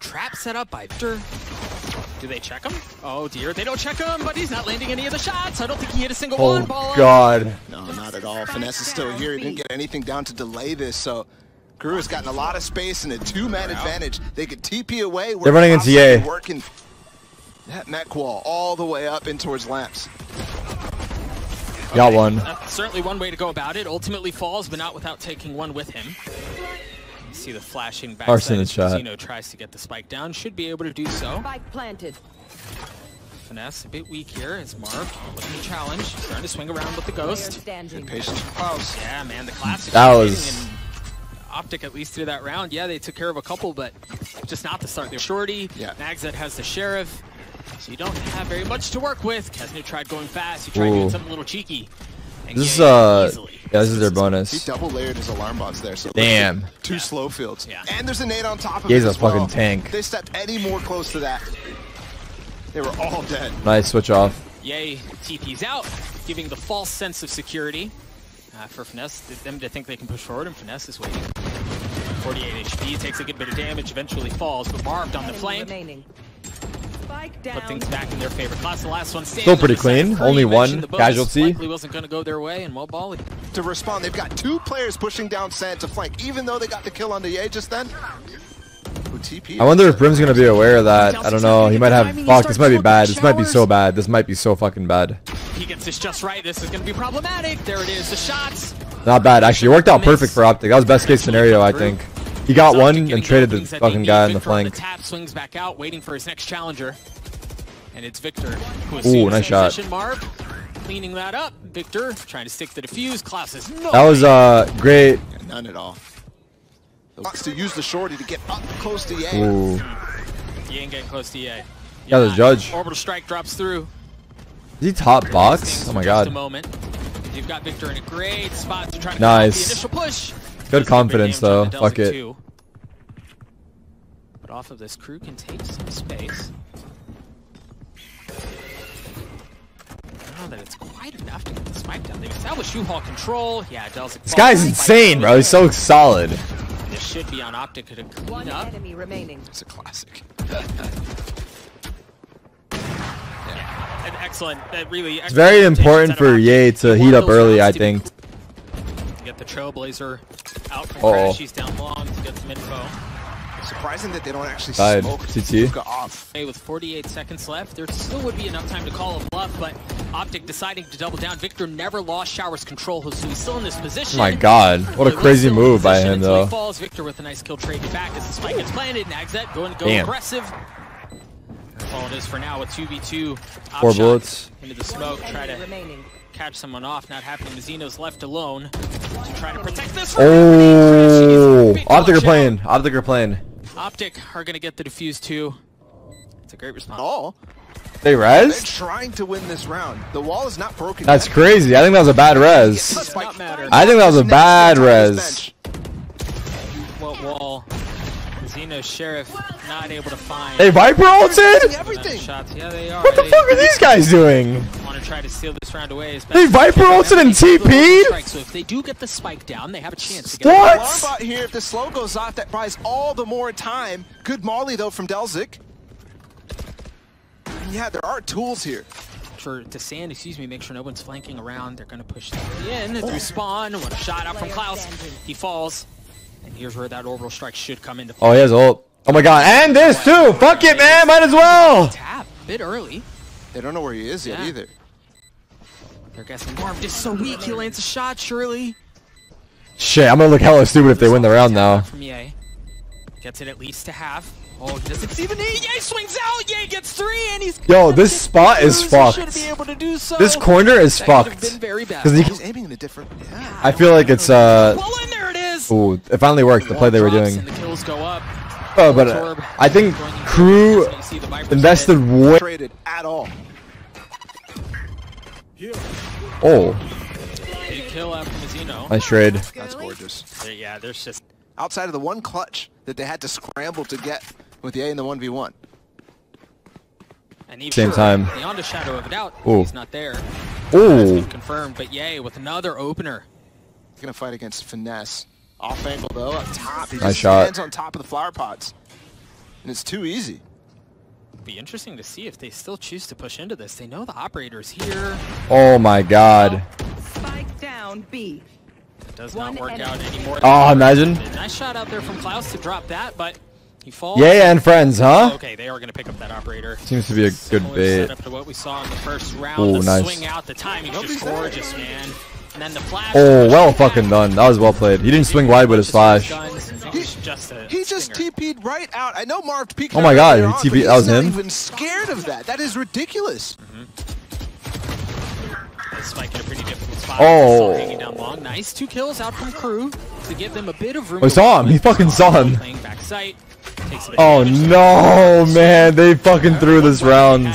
Trap set up by Victor. Do they check him? Oh dear, they don't check him, but he's not landing any of the shots. I don't think he hit a single Oh one ball. God. No, not at all. Finesse is still here. He didn't get anything down to delay this, so KRU has gotten a lot of space and a two-man advantage. They could TP away. They're running into Constantly Ye. Working that mech wall all the way up in towards lamps. Got one. That's certainly one way to go about it. Ultimately falls, but not without taking one with him. You see the flashing backside Arson is shot. Zeno tries to get the spike down. Should be able to do so. Spike planted. Finesse a bit weak here as Marv looking to challenge. Starting to swing around with the ghost. standing. Patience for Klaus. Yeah, man, the classic. That was- Optic at least through that round. Yeah, they took care of a couple, but just not the start. They're shorty. Yeah. NagZ has the sheriff. So you don't have very much to work with. Kesnu tried going fast. He tried Ooh. doing something a little cheeky. And This is uh, easily. yeah, this is their He bonus. double layered his alarm bots there, so Damn. two slow fields. Yeah. And there's a nade on top of Ye's it a as well. fucking tank. If They stepped any more close to that. They were all dead. Nice switch off. Yay TP's out, giving the false sense of security uh, for Finesse, them to think they can push forward, and Finesse is waiting. 48 HP, takes a good bit of damage, eventually falls, but barbed on the Enemy flank. Remaining. Spike Put things back in their favor. Class, the last one Still pretty on the side clean. Only one mentioned the bonus casualty. Likely wasn't going to go their way, and well, ball. To respond, they've got two players pushing down Sand to flank, even though they got the kill on the Ye just then. I wonder if Brim's gonna be aware of that. I don't know. He might have. Fuck. This might be bad. This might be so bad. This might be so fucking bad. He gets this just right. This is going to be problematic. There it is, the shots. Not bad. Actually, it worked out perfect for Optic. That was best case scenario, I think. He got one and traded the fucking guy need. on the Victor on flank. tap swings back out, waiting for his next challenger. And it's Victor who is Ooh, nice shot. transition Marv, cleaning that up. Victor trying to stick the defuse. Klaus is no. That was uh great. Yeah, none at all. Wants to use the shorty to get up close to Ye. Ooh. He ain't getting close to Ye. Yeah, the judge. Orbital strike drops through. Is he top box? Oh for my just god. A moment. You've got Victor in a great spot to try to Nice. the initial push. Good Does a bit of confidence, though. Fuck it. too. But off of this, KRU can take some space. I that it's quite enough to get the spike down. They've established U-Haul control. Yeah, delz1k. This guy's insane, bro. He's so solid. This should be on Optic to One clean up. enemy remaining. It's a classic. An excellent, uh, really. It's very important for Ye to heat up early, I think. To get the Trailblazer out from Uh-oh. Crash. He's down long to get some info. Surprising that they don't actually Died. smoke TT. Luka off. Hey, With 48 seconds left, there still would be enough time to call a bluff, but Optic deciding to double down. Victor never lost Shower's control, so he's still in this position. Oh my god. What a crazy move by position him, until he though. Falls. Victor with a nice kill traded back as the spike gets planted. NagZ going to go Damn. aggressive. That's all it is for now with 2v2. Four bullets. Into the smoke, try to remaining. Catch someone off. Not happening. Zeno's left alone to try to protect this. Oh. Optic are playing. Optic are playing. Optic are going to get the defuse too. It's a great response. All. They res? They're trying to win this round. The wall is not broken. That's yet. crazy. I think that was a bad res. Does not matter. I think that was a bad to the top of his res. What wall? Xeno Sheriff not able to find Hey, Viper ulted? Everything. shots. Yeah, they are. What the They fuck are these guys doing? Want to try to steal this round away as best Hey, Viper they can. ulted and They have a TP'd? So if they do get the spike down, they have a chance to get What? Alarm here, if the slow goes off, that buys all the more time. Good molly, though, from delz1k. And yeah, there are tools here. for to sand, excuse me, make sure no one's flanking around. They're gonna push in through spawn. One shot out from Klaus. He falls. And here's where that orbital strike should come into play. Oh, he has ult. Oh my god. And this too. Fuck it, man. Might as well. Tap, bit early. They don't know where he is yet Yeah. either. They're guessing Marv is so weak. He lands a shot, surely. Shit, I'm gonna look hella stupid if they win the round now. From Ye. Gets it at least to half. Oh, he doesn't see the knee. Ye swings out. Ye gets three, and he's. Yo, this spot is fucked. Be able to do so. This corner is That fucked. been very bad. Because He's aiming in a different. Yeah. I feel like it's uh. Well, and there it is. Ooh, it finally worked. The play they were doing. And the kills go up. Oh, but uh, I think KRU invested way. Traded at all. Oh, Big kill out from Zeno. nice trade. That's gorgeous. There- Yeah, there's just Outside of the one clutch that they had to scramble to get with the A in the 1v1. and even Same time. beyond a shadow of a doubt. Ooh. He's not there. That's Ooh, been confirmed. But yay, with another opener. Gonna fight against Finesse. Off angle though, up top. He Nice just shot. stands on top of the flower pots. And it's too easy. Be interesting to see if they still choose to push into this. They know the operator's here. Oh my god. Spike down B. It does One not work enemy. out anymore. Oh, imagine. Nice shot out there from Klaus to drop that, but he falls. Yeah, and friends, huh? Okay, they are going to pick up that operator. Seems to be a good Similar bait. setup to what we saw in the first round. Ooh, the nice. swing out, the timing's Nobody's just gorgeous, man. And then the flash. Oh, well fucking done. That was well played. He didn't swing wide with his flash. Guns, I think just a He just stinger. TP'd right out. I know Marv peeked. Oh my God, earlier he on, TP'd but that was not him? even scared of that. That is ridiculous. Mm-hmm. Spike in a pretty difficult spot. Oh. Still hanging down long. Nice two kills out from KRU to give them a bit of room. Oh, we to saw him. He fucking saw him. Playing back sight. Takes a bit Oh no, man. They fucking threw this round.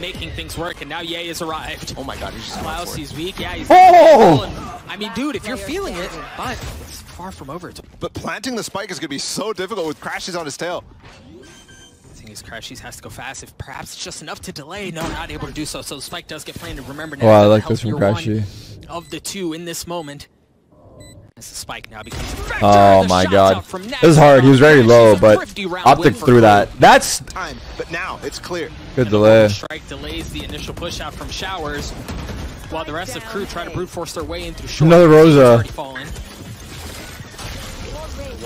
Making things work, and now Ye has arrived. Oh my God, he's just going Klaus, for it. he's weak. Yeah, he's. Oh! I mean, dude, if you're feeling it, but it's far from over. But planting the spike is going to be so difficult with Crashies on his tail. The thing is, Crashies has to go fast. If perhaps it's just enough to delay, no, not able to do so. So the spike does get planted. Remember now, Oh, I like this from Crashy. Of the two in this moment, as the spike now becomes. a factor. Oh The my god. This is hard. He was very low, but thrifty round Optic for threw that. That's Time, but now it's clear. good delay. Strike delays the initial push out from Showers, while the rest of KRU try to brute force their way in through short. Another Rosa.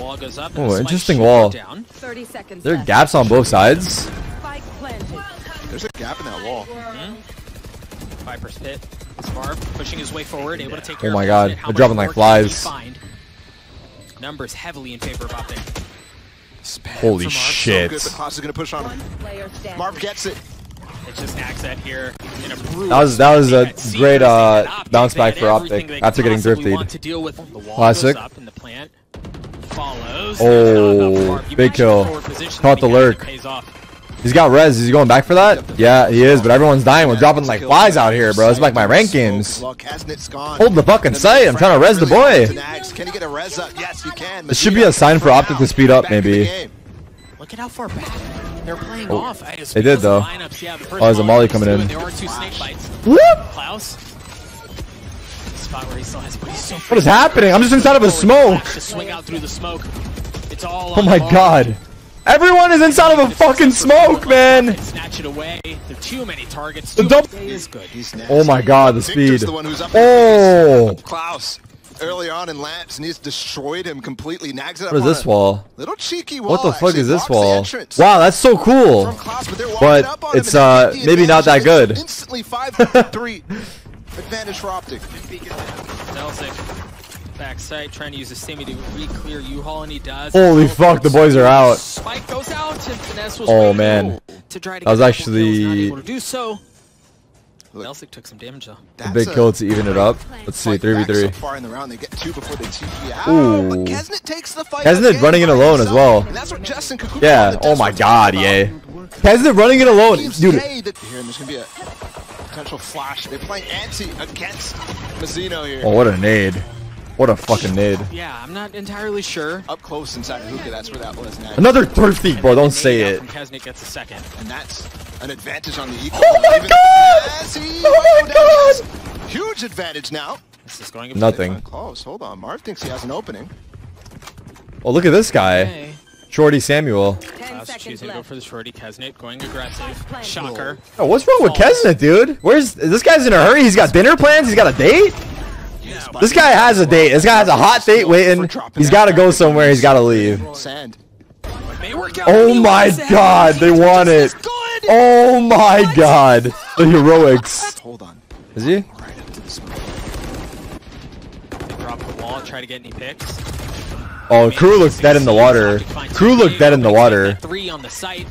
Already fallen. The wall goes up. Oh, interesting wall. Down. 30 seconds There are gaps on both sides. There's a gap in that wall. Viper's pit. Sparv pushing his way forward, able to take Oh my of God, they're much dropping like flies. find? Numbers heavily in favor of Optic. Holy Marv, shit. So good, but is going to push on him. Marv gets it. It's just Axet here in a That was- that was a great, uh, bounce back for everything Optic after getting possibly drifted. want to deal. The wall Classic. Goes up and the plant follows. Oh, There's not enough Marv. You big kill. Caught the being lurk. He's got res. Is he going back for that? Yeah, he is, but everyone's dying. We're dropping like flies out here, bro. It's like my rankings. Well, Hold the fucking sight. I'm trying to res the boy. to Nags. Can he get a res up? Yes, you can. This should be uh, a sign for Optic to speed up, Back in the maybe. Look at how far back they're playing Oh, off. I just- they did, though. Lineups, yeah, the Oh, there's a molly molly coming in. There are two snake bites. Whoop! Klaus. Spot where he still has, but he's so What is happening? I'm just inside of a smoke. Swing out through the smoke. It's all Oh my Marv. god. Everyone is inside of a fucking smoke, man. Snatch it away. There are too many targets. The Too dump- many is good. He's Oh my god, the speed. the one who's up Oh. Klaus early on in Lance and he's destroyed him completely. Nags it up What is this wall? Little cheeky wall. What the fuck actually. is this wall? Wow, that's so cool. Klaus, but But up on him it's, uh, they get the maybe not that good. Instantly 5 3 advantage for Optic. Nelsic. Backside trying to use the stimmy to re-clear U-Haul, and he does. Holy fuck, the boys are out. Spike goes out, and Finesse was Oh, man. to try to That was get a couple actually- kills, not able to do so. Look. Nelsic took some damage though. A That's big kill to even it up. Let's see, 3v3. So far in the round, they get two before they TP out. Ooh. But keznit takes the fight. keznit oh running it alone as well. And that's what Justin Kukuka Yeah, oh my god, talk yeah. about. keznit running it alone. Gives Dude, Here, and there's gonna be a potential flash. They're playing anti against Mazino here. oh, what a nade. What a fucking nade. Yeah, I'm not entirely sure. Up close inside hookah, that's where that was now. Another thrifty, bro. Don't say it. From keznit gets a second. And that's an advantage on the equal. Oh my Even God! as Oh my went down, yes. Huge advantage now. This is going Nothing. Close. Hold on. Marv thinks he has an opening. Oh, look at this guy. Okay. Shorty Samuel. 10 Klaus seconds choosing to go for the shorty. keznit going aggressive. Shocker. Oh, what's wrong with keznit, dude? Where's this guy's in a hurry? He's got dinner plans. He's got a date. This guy has a date. This guy has a hot date waiting. He's got to go somewhere. He's got to leave. Sand. May work out. Oh my god, they want it. Oh my god. The heroics. Hold on. Is he? Right up to the smoke. They drop the wall. Try to get any picks. Oh, KRU looks dead in the water. KRU looked dead in the water. Three on the site.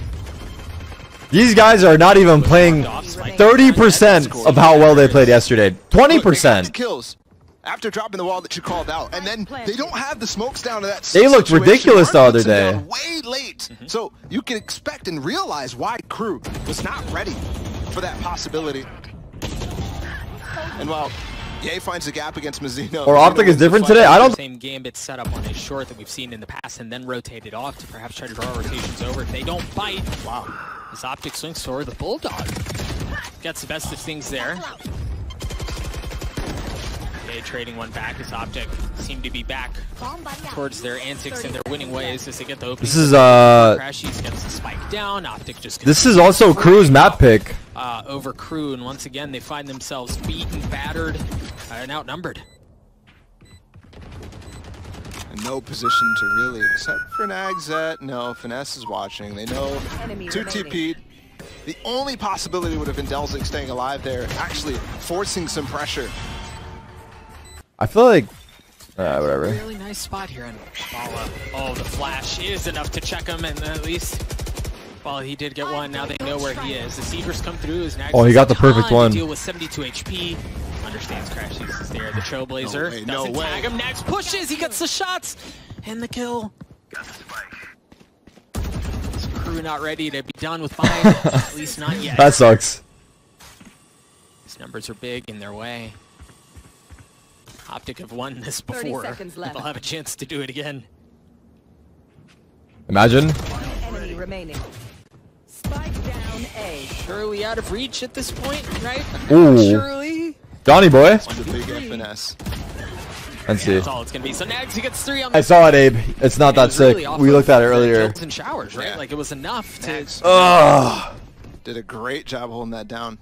These guys are not even playing 30% of how well they played yesterday. Look, they got the 20%. kills after dropping the wall that you called out, and then they don't have the smokes down to that. They looked ridiculous the other day. Way late, so you can expect and realize why KRU was not ready for that possibility. And while Ye finds a gap against Mazino, Or Mazino Optic is different today. I don't. Same gambit setup on his short that we've seen in the past, and then rotated off to perhaps try to draw rotations over. If they don't bite, wow, this optic swings toward the bulldog. Gets the best of things there. Okay, trading one back as Optic seem to be back towards their antics and their winning ways as they get the opening. This is uh Crashies gets the spike down. Optic just this is also KRU's map pick. uh, over KRU, and once again they find themselves beaten, battered, and outnumbered. In no position to really, except for NagZ. No, Finesse is watching. They know Enemy 2 TP'd. The only possibility would have been delz1k staying alive there, actually forcing some pressure. I feel like uh, whatever. Really nice spot here on Bala. Oh, the flash is enough to check him, and at least. Well, he did get one. Now they know where he is. The Seekers come through. As Oh, he got the perfect one. Deal with 72 HP. Understands Crashies is there. The Trailblazer No way, no doesn't way. tag him. Nags pushes. He gets the shots and the kill. This KRU not ready to be done with mine. at least not yet. That sucks. These numbers are big in their way. Optic have won this before. They'll have a chance to do it again. Imagine. Enemy remaining. Spike down A. Surely out of reach at this point, right? Ooh. Surely. Johnny boy. The big F Let's see. That's all it's gonna be. So Nags he gets three on I saw it, Abe. It's not It that sick. really We looked at it earlier. jumps and showers, right? Yeah. Like it was enough to. Nags Ugh. did a great job holding that down.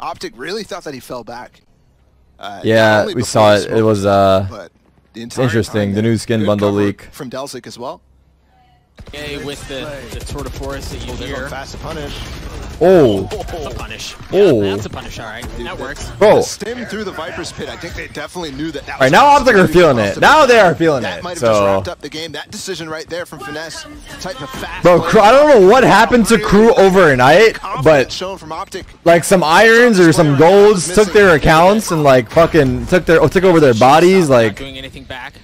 Optic really thought that he fell back. Uh, Yeah, we saw the it. It was uh but the entire interesting, the new skin bundle leak. from delz1k as well. Okay, with the the tour de force that you They're hear. fast to punish. Oh That's a punish. Oh. Yeah, that's a punish. All right, that works. bro. The stem through the Viper's pit. I think they definitely knew that. that Right was now, Optic are feeling it. Now they are feeling That it. might have just So, wrapped up the game. That decision right there from Finesse. Type of fast. bro, play. I don't know what happened to KRU overnight, but shown from Optic. like some irons or some golds took their accounts and like fucking took their took over their bodies. Not Like doing anything back.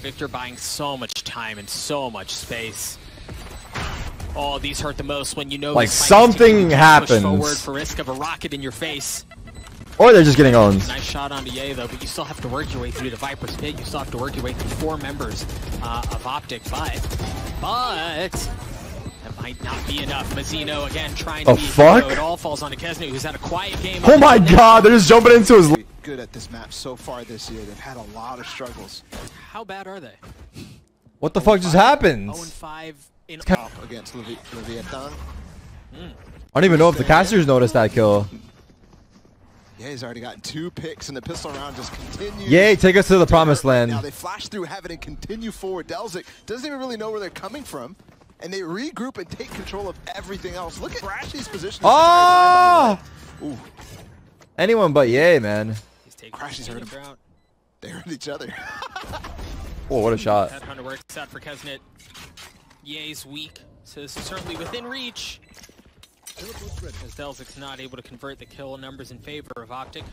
Victor buying so much time and so much space. Oh, these hurt the most when you know Like, this fight is something taking you push happens. forward for risk of a rocket in your face. or they're just getting owned. Nice shot onto Ye though, but you still have to work your way through the Viper's pit. You still have to work your way through four members uh, of Optic, but but that might not be enough. Mazino again trying to Oh, be fuck? It all falls onto Kesnu, who's had a quiet game. Oh my god, they're just jumping into his. Good at this map so far this year. They've had a lot of struggles. How bad are they? What the fuck just happened? 0 and 5 in against Levi- Leviathan. I don't even know if the casters noticed that kill. Yeah, he's already gotten two picks, and the pistol round just continues. Yay, take us to the promised land. Now they flash through heaven and continue forward. delz1k doesn't even really know where they're coming from, and they regroup and take control of everything else. Look at Rashi's position. this Oh! entire time, by the way. Ooh, Anyone but Yay, man. He's taking Crashies the hurt him. route. they hurt each other. Oh, what a shot. Headhunter works out for keznit. Ye's weak, so this is certainly within reach. As delz1k's not able to convert the kill numbers in favor of Optic.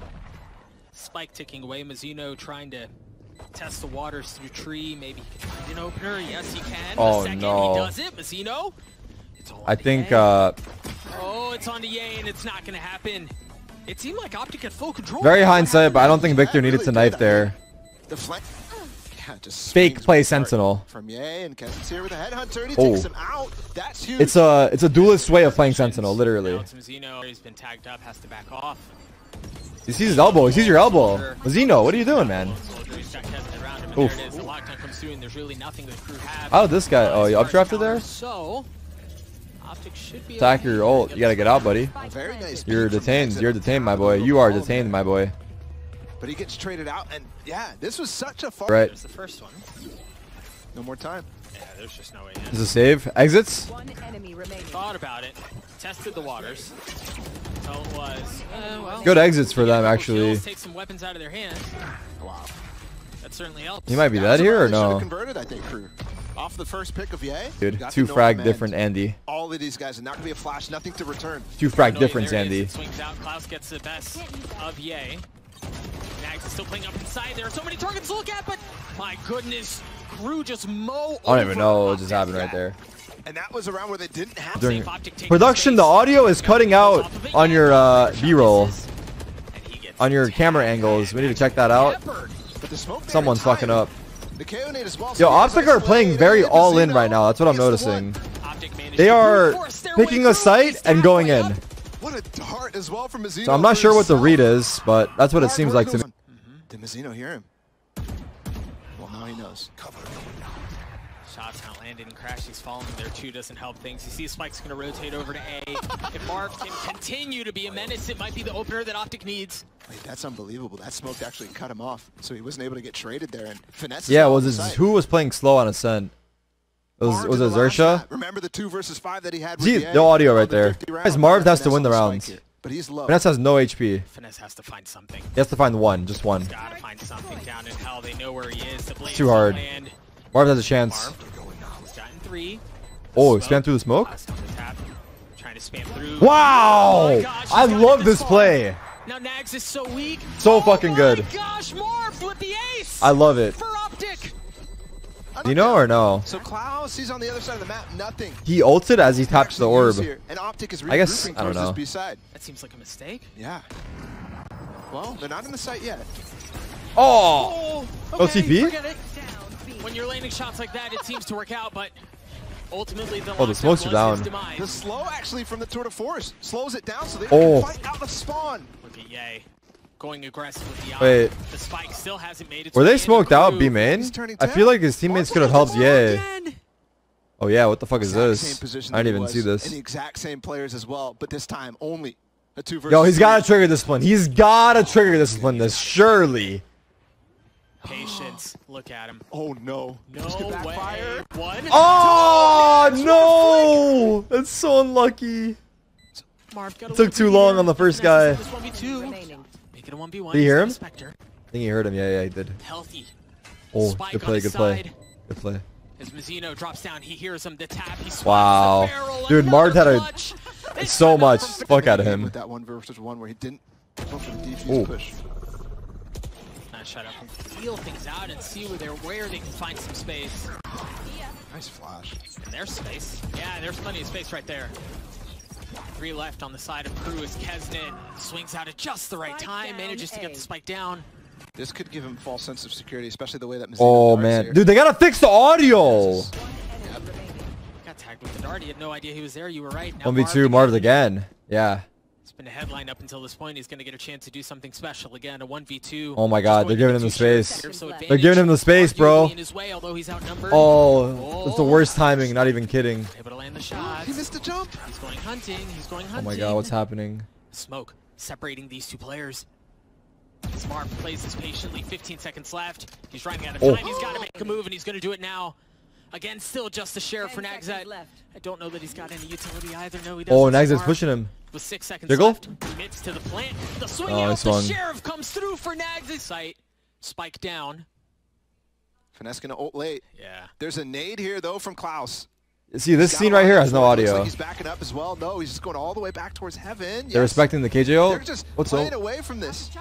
Spike ticking away, Mazino trying to test the waters through tree. Maybe he can find an opener. Yes, he can. Oh, the second no. he does it, Mazino. It's all I think Ye. uh, Oh, it's on to Ye, and it's not going to happen. It seemed like Optic had full control. very hindsight, but I don't think Victor needed to knife there. the flank. Yeah, just Fake play Sentinel. From Ye, and Kesset's here with a headhunter. and He Oh. takes him out. That's huge. It's a it's a duelist way of playing Sentinel, literally. it's Mazino. He's been tagged up, has to back off. He sees his elbow. He sees your elbow. Mazino, what are you doing, man? Soldier, he's got keznit around him, and Oof. there it is. The lockdown comes through, and there's really nothing the KRU have. How this guy? Oh, you updrafted there? So, Optic should be Attack your ult. You gotta get out, buddy. very nice. You're detained. You're detained, my boy. You are detained, my boy. But he gets traded out, and yeah, this was such a far. Right. There's the first one. No more time. Yeah, there's just no way This in. is a save. Exits. One enemy remaining. Thought about it, tested the waters. So it was. Uh, well, Good exits for them, actually. Take some weapons out of their hands. Wow. That certainly helps. He might be That dead here or they no? Converted, I think, KRU. Off the first pick of Ye. Dude, two frag him, different and Andy. All of these guys are not going to be a flash, nothing to return. Two frag No, difference, there it is. Andy. Swings out. Klaus gets the best of Ye. Nags is still playing up inside. There are so many targets to look at, but my goodness, KRU just mow. I don't even know what just happened right there. And that was around where they didn't have During- Safe Optic taking Production, the audio is cutting out Off of it, on your uh, B-roll, misses, and he gets on your camera angles. We need to check that out. Peppered. But the smoke there Someone's fucking up. The KO nade as. Yo, so he has Optic are playing very all in right now. That's what I'm noticing. one. Optic managed They are force their way picking a through. site and going in. up. What a dart as well from Azino. So I'm not sure what the read is, but that's what it seems like to me. Did Mazino hear him? Well, now he knows. Cover. Shots not landed and Crash. He's falling there too. Doesn't help things. You see Spike's going to rotate over to A. if Marv can continue to be a menace, it might be the opener that Optic needs. Wait, that's unbelievable. That smoke actually cut him off, so he wasn't able to get traded there. And finesse. Yeah, was on who was playing slow on Ascent? It was was it the XERXIA? Remember the two versus five that he had. See, with the, no audio right there. 50 Guys. Marv has to win the on spike rounds. Here, But he's low. Finesse has no HP. Finesse has to find something. He has to find one, just one. Gotta find something down in hell. They know where he is. The blade's Too hard. on land. Marv has a chance. Marv, he's gotten three. Oh, Smoke. expand through the smoke. Last on the tap. Trying to spam through. Wow! Oh gosh, I love this far. play. Now Nags is so weak. So oh fucking my good. gosh, Marv with the ace. I love it. For Optic. Do you know or no? So Klaus, he's on the other side of the map. Nothing. He ulted as he tapped the orb. And Optic is I guess- I don't know. That seems like a mistake. Yeah. Well, they're not in the site yet. Oh! Oh, okay, TP? When you're landing shots like that, it seems to work out, but ultimately the Oh, the lockdown smokes are down. The slow actually from the Tour de Force slows it down so they Oh. can fight out of spawn. Look at Ye. Going aggressive with the. Wait. The spike still hasn't made its Were they smoked out, KRU. B main? I feel like his teammates could have helped Yeah. Oh yeah, what the fuck is Exact same this? position I that didn't even see this. the exact same players as well, but this time only a two versus Yo, he's gotta trigger discipline. He's gotta trigger discipline this, surely. Patience. Look at him. Oh no. No This way. backfire. One. Oh no! That's so unlucky. Marv got Took too long on the first guy. Is 1v2. remaining. Make it a 1v1. Did you hear him? Spectre. I think he heard him. Yeah, yeah, he did. Healthy. Oh, Spike good play, good play. side. Good play. As Mazino drops down, he hears him. The tap. He Wow. the barrel. Dude, Mard had a- Another clutch. It's so much. Fuck out of him. With that one versus one where he didn't go for the defuse Ooh. push. Nice shut up feel things out and see where they're where they can find some space. Nice flash. And there's space. Yeah, there's plenty of space right there. Three left on the side of KRU as keznit swings out at just the right Spike time, down manages to get the spike down. This could give him false sense of security, especially the way that Mazino Oh man, here. dude, they gotta fix the audio. Got tagged with the dart. He had no idea he was there. You were right. Now One v two, Marv Marv again. Yeah. It's been a headline up until this point. He's going to get a chance to do something special again. A 1v2. Oh my God, they're giving him the space. so They're giving him the space, bro. arguably In his way, although he's outnumbered. Oh, that's the oh. worst timing. Not even kidding. Able to land the shot. He missed a jump. He's going hunting. He's going hunting. Oh my God, what's happening? Smoke separating these two players. Smart plays this patiently. 15 seconds left. He's running out of Oh. time. He's got to make a move, and he's going to do it now. Again, still just a sheriff for Ten NagZ. left. I don't know that he's got any utility either. No, he oh, doesn't. Oh, so Nags is Marv pushing him. With six seconds Jiggle? left, commits to the plant. The swing Oh, out. he The swung. sheriff comes through for Nags' sight. Spike down. Finesse gonna ult late. Yeah. There's a nade here though from Klaus. See, this scene right here has no audio. like he's backing up as well. No, he's just going all the way back towards heaven. They're respecting the KJO. They're just What's playing the? away from this.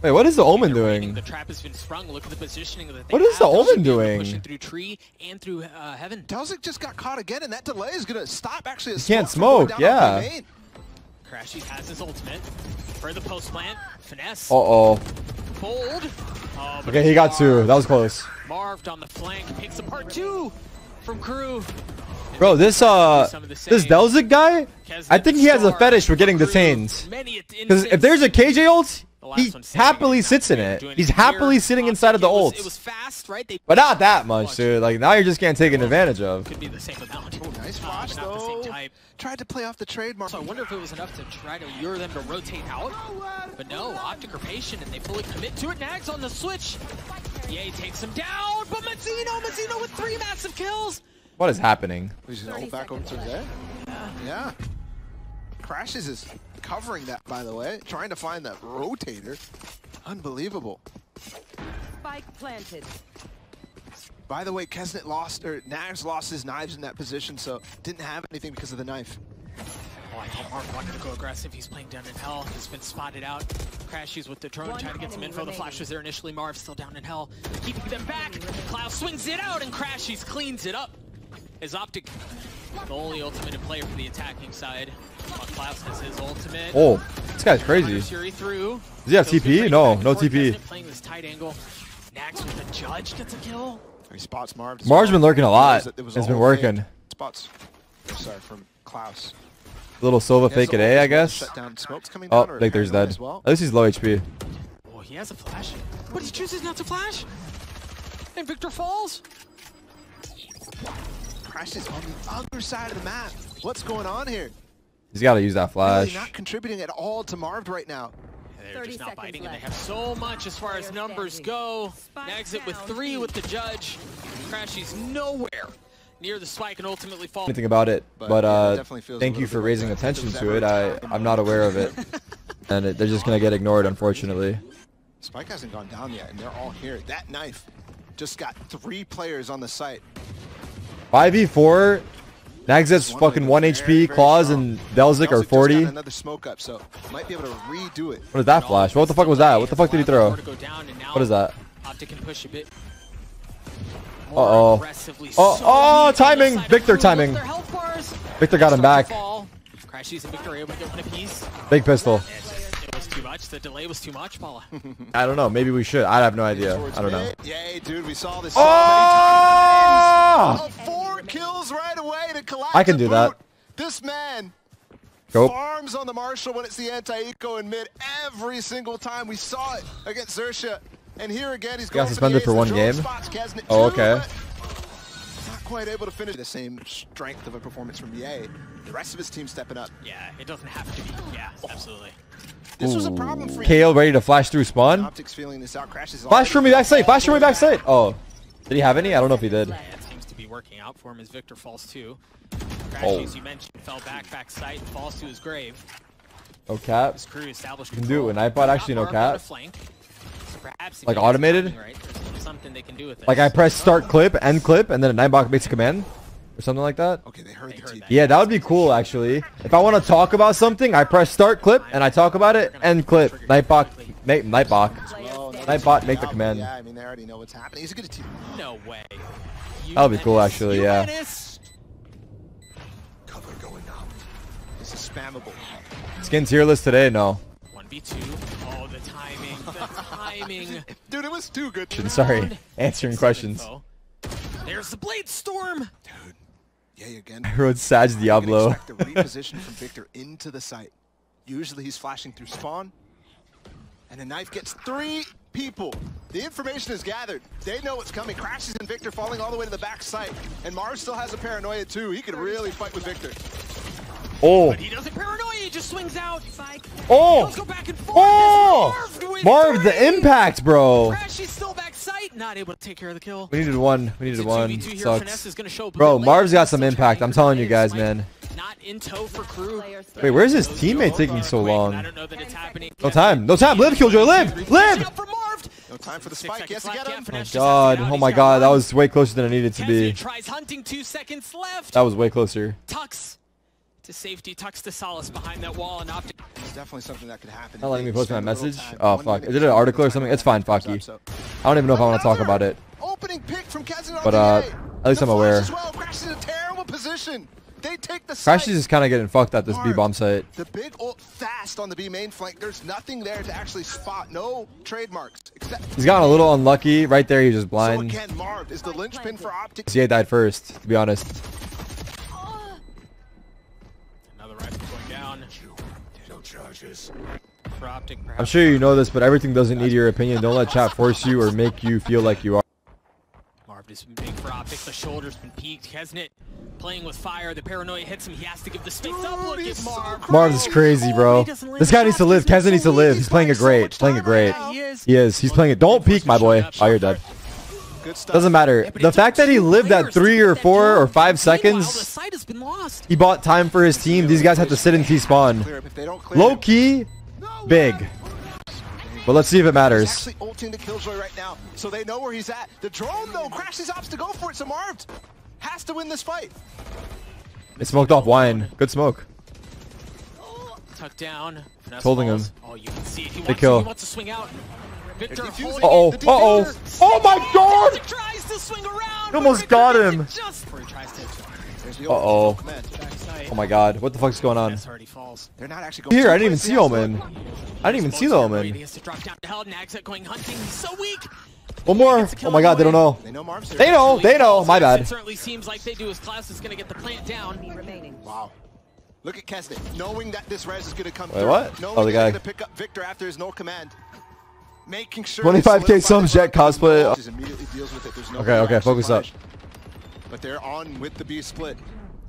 Wait, what is the Omen doing? The trap has been sprung. Look at the positioning that they What is the Omen should be able to doing? Pushing through tree and through uh, heaven. delz1k just got caught again, and that delay is gonna stop actually. a He can't smoke from going smoke, down yeah. Crashy has his ultimate for the post plant. Finesse. Uh oh. Bold. Oh, but Okay, he got two. That was close. Marved on the flank. Picks apart two from KRU. Bro, this uh, Some of the this same. delz1k guy, I think he has a fetish for getting detained. Because if there's a KJ ult, The last he one happily sits in it. He's happily sitting inside of the It was- ult. It was fast, right? They But not that much, dude. Like now you're just getting taken advantage of. could be the same amount. Oh, nice Uh, flash but not the same though. type. Tried to play off the trademark. So I wonder if it was enough to try to lure them to rotate out. But no, Optic are patient and they fully commit to it. Nags on the switch. Yay takes him down, but Mazino, Mazino with three massive kills. What is happening? He's gonna 30 ult back over to seconds there. Yeah. Crashies is covering that, by the way. Trying to find that rotator. Unbelievable. Spike planted. By the way, keznit lost, or Nags lost his knives in that position, so didn't have anything because of the knife. Oh, I thought Mark wanted to go aggressive. He's playing down in hell. He's been spotted out. Crashies with the drone, One trying to get some enemy info. The remaining. flash was there initially. Marv still down in hell. Keeping them back. Klaus swings it out and Crashies cleans it up. As Optic, the only ultimate in play for the attacking side. While Klaus has his ultimate. Oh, this guy's Hunter crazy. Fury through. Does he have TP? No, no. TP. keznit Playing this tight angle. Nags with the judge gets a kill. He spots Marv. Marv's been lurking a lot. It's been working. Spots. Sorry, from Klaus. Little Silva fake the at ult A, as I well. guess. Down. Smoke's coming Oh, down. or Victor's dead. As well. At least he's low HP. Oh, he has a flash. But he chooses not to flash. And Victor falls. Crash is on the other side of the map. What's going on here? He's got to use that Really flash. not contributing at all to Marved right now. They're just not seconds biting, and they have so much as far as numbers go. Spike Exit with three with the judge. Crashy's nowhere near the spike and ultimately falls. anything about it, But, but, yeah, it uh, definitely feels a thank you for raising like attention to it. I, I'm not aware of it, and it, they're just gonna get ignored, unfortunately. Spike hasn't gone down yet, and they're all here. That knife just got three players on the site. 5v4, NagZ's fucking 1 very, HP, very Klaus strong. and delz1k are 40. got What another smoke up, so might be able to redo it. is that flash? What the fuck was that? What the fuck did he throw? What is that? Push a bit. Uh-oh. Oh, so oh, weak on the timing. Victor timing. Look at their health bars. Victor got him back. fall. Crashies and Victor are able to get one apiece. Big pistol. It, was too much. The delay was too much, Paula. I don't know. Maybe we should. I have no idea. I don't know. Yay, dude, we saw this so Oh! Many times. Oh, four kills right away to collapse I can the do that. This man Go. farms on the Marshall when it's the anti-eco in mid every single time. We saw it against XERXIA. And here again, he's got going for suspended for one game? spots keznit Oh, okay. Not quite able to finish the same strength of a performance from Ye. The rest of his team stepping up. yeah, it doesn't have to be. Yeah, absolutely. This was a problem for KO ready to flash through spawn. Optics feeling this out. Crashies Flash from me backside. Flash from me backside. Oh. Did he have any? I don't know if he did. Working out for him is Victor falls too. Crashies, Oh. you mentioned, fell back, back sight, and falls to his grave. No cap. His crew established you can do it control. with Nightbot, Got actually, no Marv on cap. flank. So perhaps Like automated? Right, something they can do with this. Like I press start oh. clip, end clip, and then a Nightbot makes a command? Or something like that? Okay, they heard They the heard that. Yeah, that would be cool actually. If I want to talk about something, I press start clip and I talk about it, end clip. Nightbot, make Nightbot. Nightbot, make the command. Yeah, I mean, they already know what's happening. He's a good team. No way. That would be cool, actually, yeah. Eunice. Cover going up. This is spammable. Skin tier list today? No. 1v2. Oh, the timing. The timing. Dude, it was too good. Sorry, answering questions. Info. There's the Blade Storm. Dude. Yeah, again. I wrote Sag Diablo. expect a reposition from Victor into the site. Usually he's flashing through spawn. And the knife gets three people. The information is gathered. They know what's coming. Crashies and Victor falling all the way to the back site. And Mars still has a paranoia too. He could really fight with Victor. Oh, But he doesn't paranoia. He just swings out. oh, go back and forth. oh! Marv Marv, the impact, bro. Crash, he's still back sight. Not able to take care of the kill. We needed one. We needed one. 2v2 here. Finesse Sucks. is gonna show Bro, bit Marv's later. got some impact. I'm telling you guys, man. Not in tow for KRU. Wait, where's his teammate taking so long? I don't know that it's happening. No time. No time. Live, Killjoy. Live. Pushing Live. Time for the Six spike. Yes, seconds to get left. him. Finesse just God. Oh my God. That was way closer than it needed to be. tries hunting. Two seconds left. That was way closer. Tucks to safety. Tucks to Solace behind that wall and optic. It's definitely something that could happen. Not letting me post my spend a little message? time. Oh, One fuck. Is it an article or something? It's fine, comes fucky. up, so- I don't even know if I want to talk about it. Opening pick from But, uh, at least I'm aware. Well. Crash in a terrible position. They take the Crash site. is just kind of getting fucked at this B bomb site. The big ult fast on the B main flank. There's nothing there to actually spot. No trademarks. Except He's gotten a little unlucky. Right there, he's just so blind. again, Marv is the linchpin for optics. CA died first, to be honest. Another rifle going down. For optic. I'm sure you know this, but everything doesn't need your opinion. Don't let chat force you or make you feel like you are. Marv has been big for optic. The shoulder's been peaked. keznit playing with fire. The paranoia hits him. He has to give the space up. Look he's at so Marv. Marv's crazy, bro. This guy needs to live. Keza needs to live. He's playing it great. Playing it great. Yeah, he is. He is. He's playing it. Don't peek, my boy. Oh, you're dead. Doesn't matter. Yeah, The fact that he lived at players to three or four kill. or five seconds, has been lost. he bought time for his team. These guys have to sit in T spawn. Clear up. If they don't clear Low it- key, No big. Way. But let's see if it He's matters. actually ulting to Killjoy right now, so they know where he's at. The drone, though, Crashies ops to go for it, so Marv has to win this fight. They smoked off wine. Good smoke. Tuck down. Finesse Holding him. Oh, you can see it. He They wants, kill. To, he wants to swing out. Victor They're defusing holding Uh-oh. Uh-oh. Oh my god! He tries to swing around. He almost got him. Just before he tries to. There's the Uh-oh. ult. Man, Backside. Oh my god. What the fuck's going on? Finesse already falls. They're not actually going Here, I didn't even see Yes, Omen. I didn't even see the Omen. has to drop down to hell. NagZ going hunting. He's so weak. One more. Oh my god, they don't know. They know They know. They know. My It bad. certainly seems like they do. His class is going to get the plant down. Wow. Look at keznit, knowing that this res is going to come Wait, through. what? Knowing Oh, the guy. going to pick up Victor after his no command. making sure 25K they solidify subs Jet cosplay. Just immediately deals with it. There's no Okay, okay, focus up. Punish. But they're on with the B split.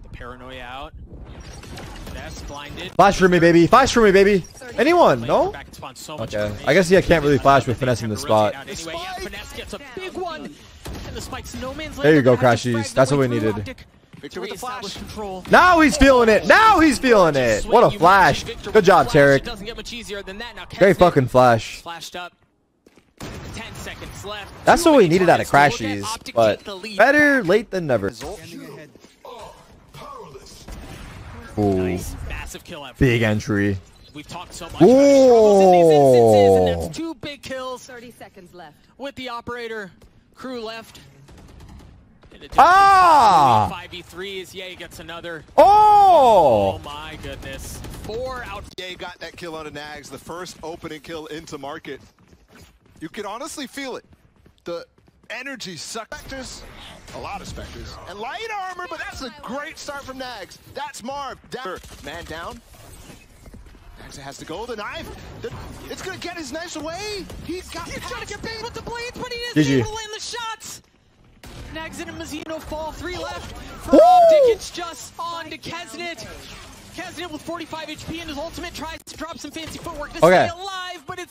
The paranoia out. Finesse blinded. Flash for me, baby. Flash for me, baby. Anyone? No? for back and spawn so much Okay. I guess yeah, can't really flash with They finesse in the spot. out Anyway, yeah, finesse gets a big one. And the spike's no man's land. There you go, They're gonna have to Crashies. That's what we needed. Victor with the flash. Now he's feeling it. Now he's feeling it. What a flash. Good job, Tarik. It doesn't get much easier than that. Now Great fucking flash. Flashed up. 10 seconds left. That's Two what we needed out of left. We'll get Crashies, but take the lead. better late than never. Result. Ooh, Massive kill big entry. We've talked so much about struggles in these instances, two big kills 30 seconds left. with the operator. KRU left. Ah! 5v3 is Ye gets another. Oh Oh! my goodness. Four out. Ye got that kill on a Nags, the first opening kill into market. You can honestly feel it. The energy suck. Spectres, a lot of Spectres, and light armor, but that's a great start from Nags. That's Marv. Down. Er, man down. Nags has to go. The knife. The- it's gonna get his knives away. He got He's trying to get big with the blades, but he isn't GG. able to land the shots. Nags and Mazino fall. Three left. For Woo! Just on to keznit. keznit with 45 HP and his ultimate tries to drop some fancy footwork to Okay. stay alive, but it's